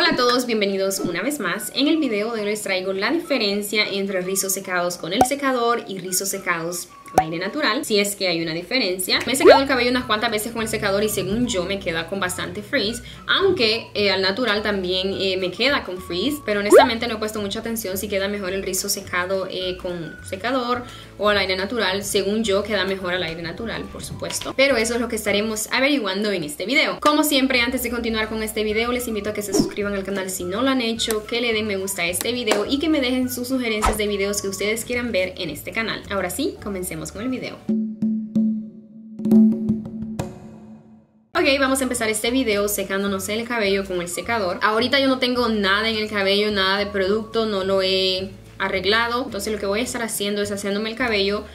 Hola a todos, bienvenidos una vez más. En el video de hoy les traigo la diferencia entre rizos secados con el secador y rizos secados aire natural, si es que hay una diferencia. Me he secado el cabello unas cuantas veces con el secador y según yo me queda con bastante frizz, aunque eh, al natural también eh, me queda con frizz, pero honestamente no he puesto mucha atención si queda mejor el rizo secado eh, con secador o al aire natural. Según yo queda mejor al aire natural, por supuesto. Pero eso es lo que estaremos averiguando en este video. Como siempre, antes de continuar con este video, les invito a que se suscriban al canal si no lo han hecho, que le den me gusta a este video y que me dejen sus sugerencias de videos que ustedes quieran ver en este canal. Ahora sí, comencemos con el video. Ok, vamos a empezar este video secándonos el cabello con el secador. Ahorita yo no tengo nada en el cabello, nada de producto, no lo he arreglado. Entonces lo que voy a estar haciendo es haciéndome el cabello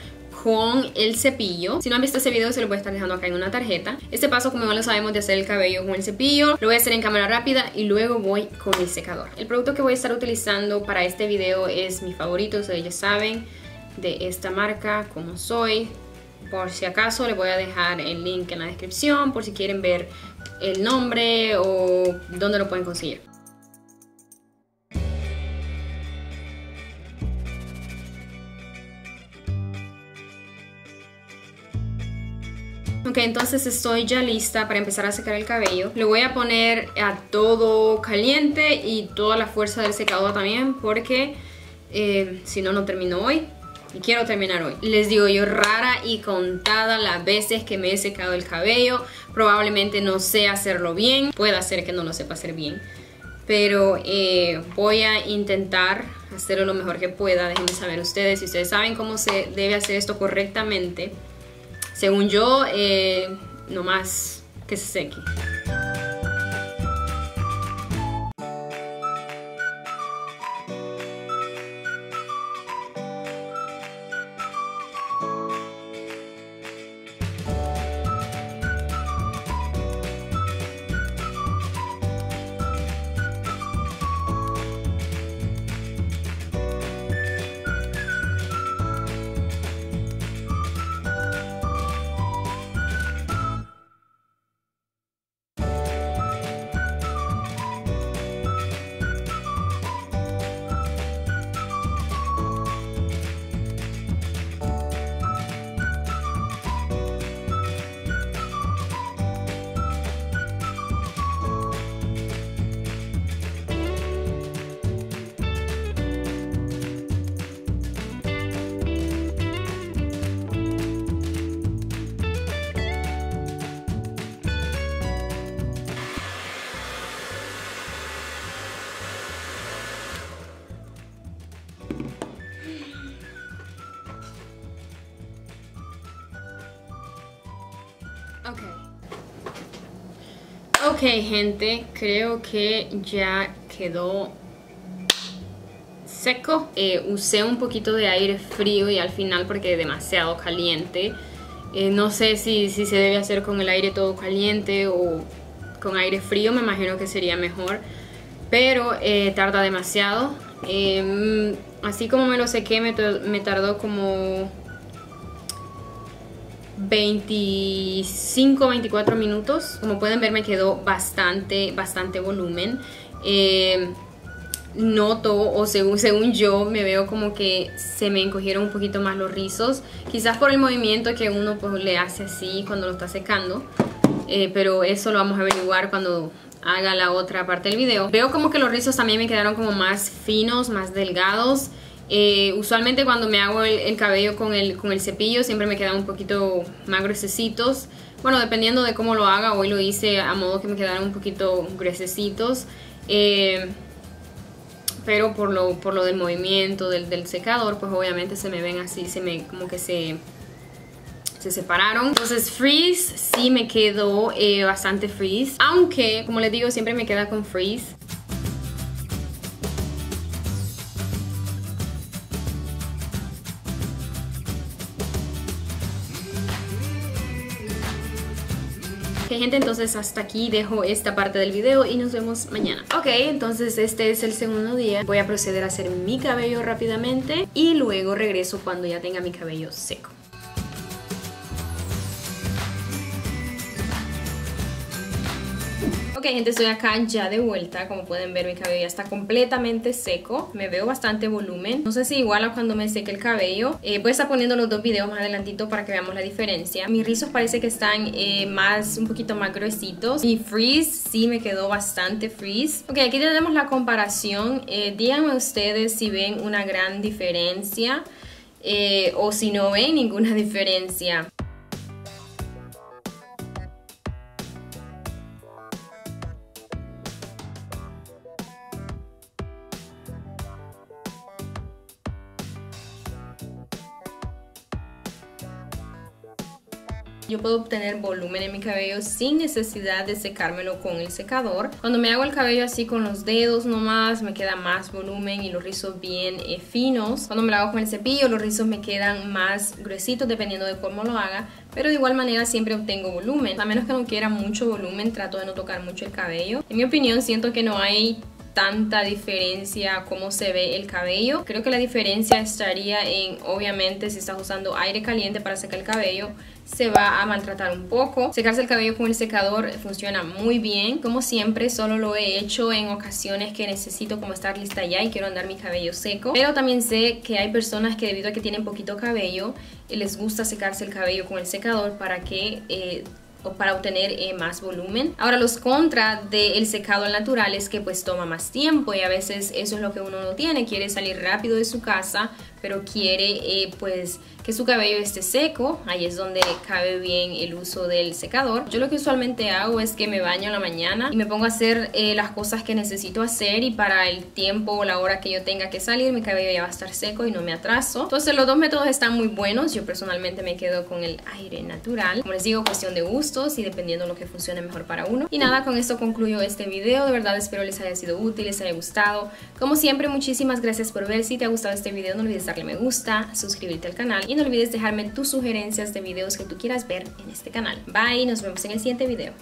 con el cepillo. Si no han visto ese video se lo voy a estar dejando acá en una tarjeta. Este paso como ya lo sabemos de hacer el cabello con el cepillo, lo voy a hacer en cámara rápida y luego voy con el secador. El producto que voy a estar utilizando para este video es mi favorito, ustedes ya saben, de esta marca, como soy. Por si acaso les voy a dejar el link en la descripción por si quieren ver el nombre o dónde lo pueden conseguir. Ok, entonces estoy ya lista para empezar a secar el cabello. Le voy a poner a todo caliente y toda la fuerza del secador también porque eh, si no, no termino hoy. Quiero terminar hoy. Les digo yo rara y contada las veces que me he secado el cabello. Probablemente no sé hacerlo bien. Puede ser que no lo sepa hacer bien. Pero eh, voy a intentar hacerlo lo mejor que pueda. Déjenme saber ustedes si ustedes saben cómo se debe hacer esto correctamente. Según yo, eh, nomás que se seque. Ok. Ok, gente, creo que ya quedó seco. Eh, usé un poquito de aire frío y al final porque demasiado caliente. Eh, no sé si, si, se debe hacer con el aire todo caliente o con aire frío, me imagino que sería mejor. Pero eh, tarda demasiado. Em, así como me lo sequé, me, me tardó como 25, 24 minutos. Como pueden ver me quedó bastante, bastante volumen. Eh, noto o según, según yo me veo como que se me encogieron un poquito más los rizos. Quizás por el movimiento que uno pues, le hace así cuando lo está secando. Eh, pero eso lo vamos a averiguar cuando haga la otra parte del video. Veo como que los rizos también me quedaron como más finos, más delgados. Eh, usualmente cuando me hago el, cabello con el, con el, cepillo siempre me quedan un poquito más gruesecitos. Bueno, dependiendo de cómo lo haga, hoy lo hice a modo que me quedaran un poquito gruesecitos. Eh, pero por lo, por lo del movimiento del, del, secador, pues obviamente se me ven así, se me como que se, se separaron. Entonces freeze sí me quedó eh, bastante freeze. Aunque, como les digo, siempre me queda con freeze. Ok gente, entonces hasta aquí dejo esta parte del video y nos vemos mañana. Ok, entonces este es el segundo día. Voy a proceder a hacer mi cabello rápidamente y luego regreso cuando ya tenga mi cabello seco. Gente, estoy acá ya de vuelta. Como pueden ver, mi cabello ya está completamente seco. Me veo bastante volumen. No sé si igual a cuando me seque el cabello. Eh, voy a estar poniendo los dos videos más adelantito para que veamos la diferencia. Mis rizos parece que están eh, más, un poquito más gruesitos. Mi freeze sí me quedó bastante freeze. Ok, aquí tenemos la comparación. Eh, díganme ustedes si ven una gran diferencia. o si no ven ninguna diferencia. Yo puedo obtener volumen en mi cabello sin necesidad de secármelo con el secador. Cuando me hago el cabello así con los dedos nomás, me queda más volumen y los rizos bien eh, finos. Cuando me lo hago con el cepillo, los rizos me quedan más gruesitos dependiendo de cómo lo haga. Pero de igual manera siempre obtengo volumen. A menos que no quiera mucho volumen, trato de no tocar mucho el cabello. En mi opinión, siento que no hay tanta diferencia cómo se ve el cabello. Creo que la diferencia estaría en, obviamente, si estás usando aire caliente para secar el cabello, se va a maltratar un poco. Secarse el cabello con el secador funciona muy bien. Como siempre, solo lo he hecho en ocasiones que necesito como estar lista ya y quiero andar mi cabello seco. Pero también sé que hay personas que debido a que tienen poquito cabello, les gusta secarse el cabello con el secador para que... Eh, para obtener eh, más volumen. Ahora los contra del secado natural es que pues toma más tiempo y a veces eso es lo que uno no tiene, quiere salir rápido de su casa pero quiere eh, pues que su cabello esté seco, ahí es donde cabe bien el uso del secador. Yo lo que usualmente hago es que me baño en la mañana y me pongo a hacer eh, las cosas que necesito hacer y para el tiempo o la hora que yo tenga que salir mi cabello ya va a estar seco y no me atraso. Entonces los dos métodos están muy buenos, yo personalmente me quedo con el aire natural. Como les digo, cuestión de gustos y dependiendo lo que funcione mejor para uno. Y nada, con esto concluyo este video, de verdad espero les haya sido útil, les haya gustado. Como siempre, muchísimas gracias por ver, si te ha gustado este video no olvides darle me gusta, suscribirte al canal y no olvides dejarme tus sugerencias de videos que tú quieras ver en este canal. Bye, nos vemos en el siguiente video.